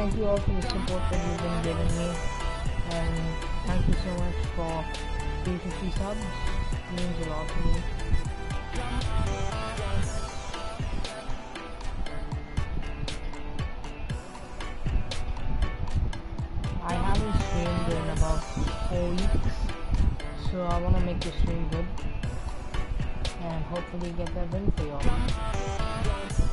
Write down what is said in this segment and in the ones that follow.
thank you all for the support that you've been giving me. And thank you so much for 350 subs. It means a lot to me. I haven't streamed in about four weeks, so I want to make the stream good and hopefully get that win for y'all.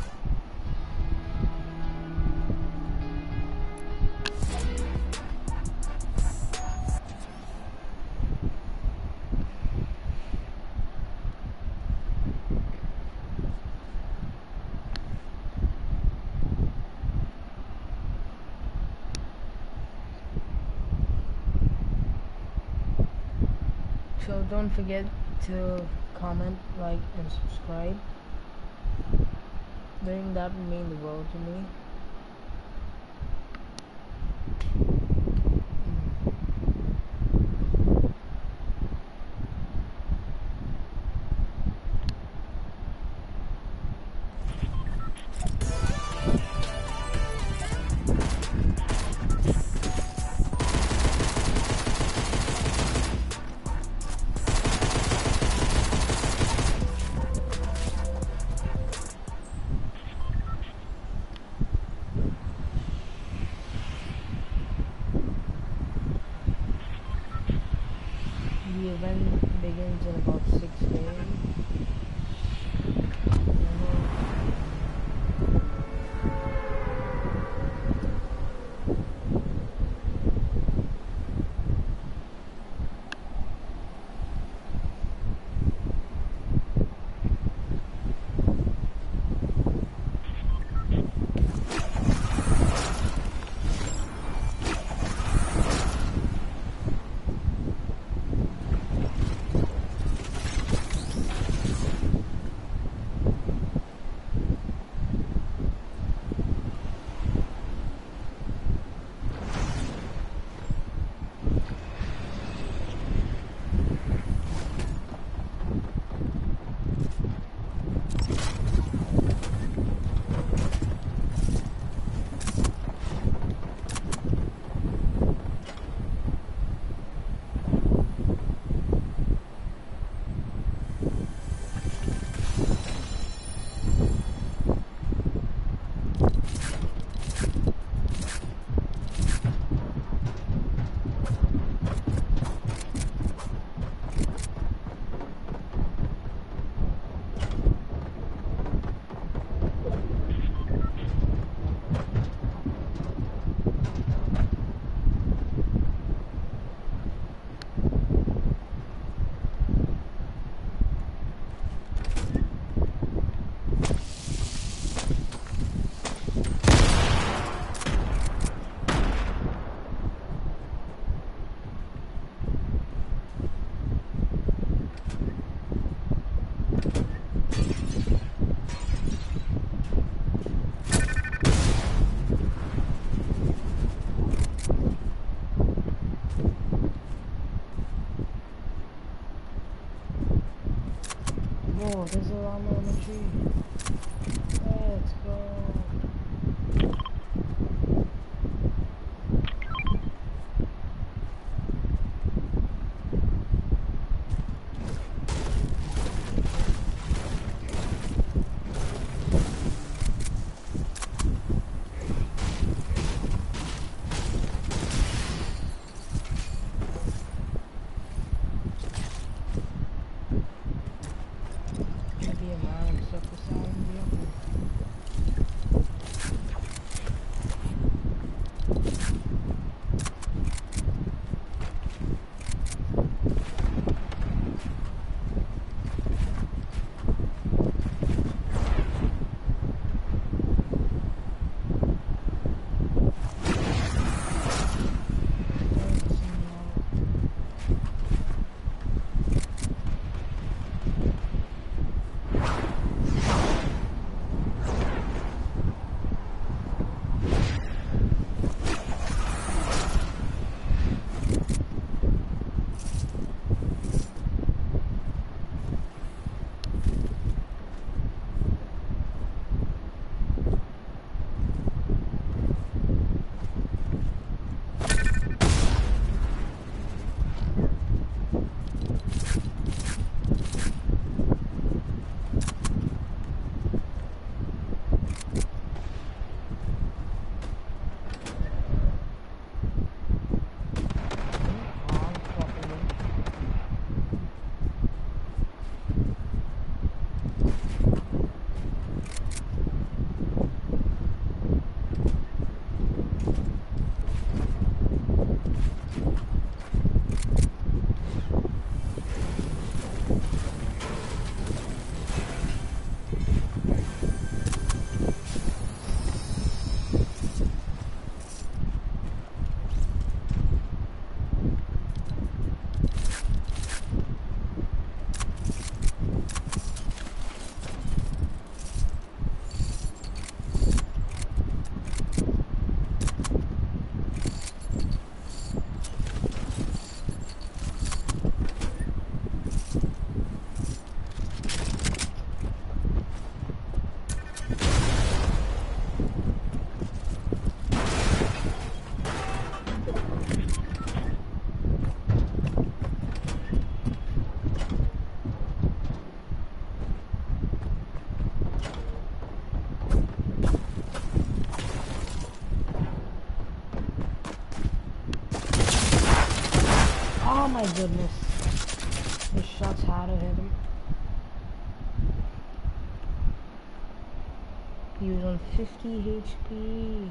Don't forget to comment, like, and subscribe. Doing that mean the world to me. A on the tree. My goodness. The shots had to hit him. He was on 50 HP.